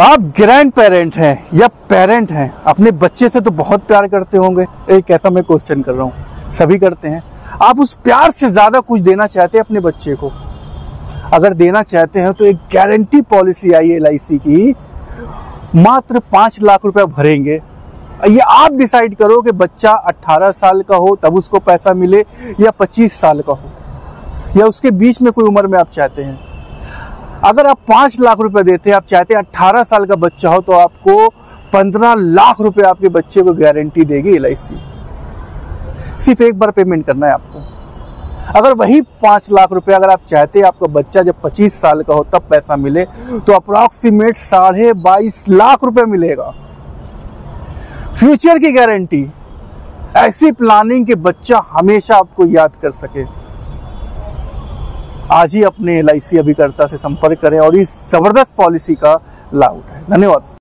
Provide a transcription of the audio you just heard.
आप grand parent हैं या पेरेंट हैं, अपने बच्चे से तो बहुत प्यार करते होंगे। एक ऐसा मैं क्वेश्चन कर रहा हूँ। सभी करते हैं। आप उस प्यार से ज़्यादा कुछ देना चाहते हैं अपने बच्चे को? अगर देना चाहते हैं तो एक गारंटी पॉलिसी आई एल की। मात्र पाँच लाख रुपए भरेंगे। ये आप डिसाइड करो कि बच्चा 18 साल का हो, तब उसको पैसा मिले या 25 साल का हो। या उसके बीच में कोई उम्र में आप चाहते हैं। अगर आप पाँच लाख रुपए देते हैं, आप चाहते हैं अट्ठारह साल का बच्चा हो तो आपको पंद्रह लाख रुपए आपके बच्चे को गारंटी देगी एलआईसी सिर्फ़ एक बार पेमेंट करना है आपको। अगर वही पाँच लाख रुपए अगर आप चाहते हैं आपका बच्चा जब पच्चीस साल का हो, तब पैसा मिले तो अप्रोक्सीमेट साढ़े बाईस लाख रुपए मिलेगा। फ्यूचर की गारंटी ऐसी प्लानिंग कि बच्चा हमेशा आपको याद कर सके। आज ही अपने LIC अभिकर्ता से संपर्क करें और इस ज़बरदस्त पॉलिसी का लाभ उठाएँ। धन्यवाद।